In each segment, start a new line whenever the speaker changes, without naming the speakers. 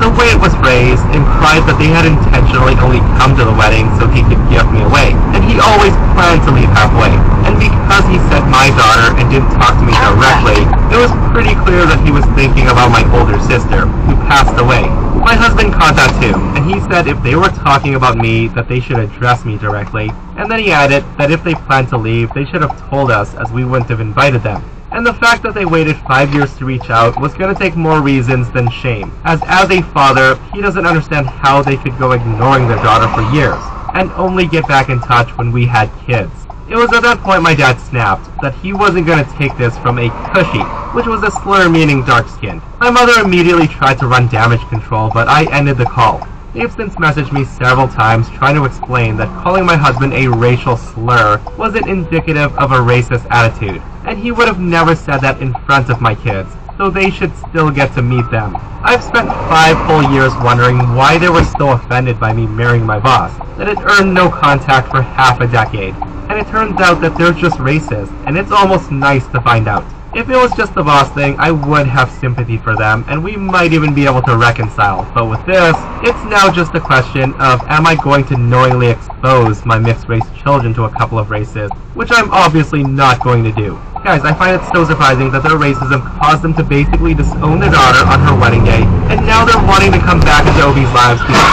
the way it was phrased implied that they had intentionally only come to the wedding so he could give me away, and he always planned to leave halfway. And because he said my daughter and didn't talk to me directly, it was pretty clear that he was thinking about my older sister, who passed away. My husband caught that too, and he said if they were talking about me, that they should address me directly, and then he added that if they planned to leave, they should have told us as we wouldn't have invited them. And the fact that they waited five years to reach out was going to take more reasons than shame, as as a father, he doesn't understand how they could go ignoring their daughter for years, and only get back in touch when we had kids. It was at that point my dad snapped that he wasn't going to take this from a cushy, which was a slur meaning dark-skinned. My mother immediately tried to run damage control, but I ended the call. They've since messaged me several times trying to explain that calling my husband a racial slur wasn't indicative of a racist attitude, and he would have never said that in front of my kids, so they should still get to meet them. I've spent five whole years wondering why they were so offended by me marrying my boss, that it earned no contact for half a decade, and it turns out that they're just racist, and it's almost nice to find out. If it was just the boss thing, I would have sympathy for them, and we might even be able to reconcile. But with this, it's now just a question of am I going to knowingly expose my mixed race children to a couple of races, which I'm obviously not going to do. Guys, I find it so surprising that their racism caused them to basically disown their daughter on her wedding day, and now they're wanting to come back into Obi's lives because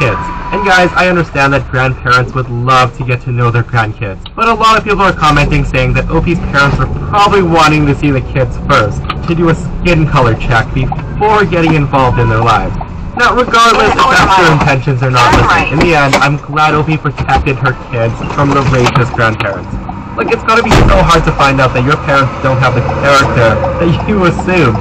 kids. And guys, I understand that grandparents would love to get to know their grandkids, but a lot of people are commenting saying that OP's parents were probably wanting to see the kids first, to do a skin color check before getting involved in their lives. Now, regardless if that's their intentions or not, listen, in the end, I'm glad Opie protected her kids from the racist grandparents. Like, it's gotta be so hard to find out that your parents don't have the character that you assumed.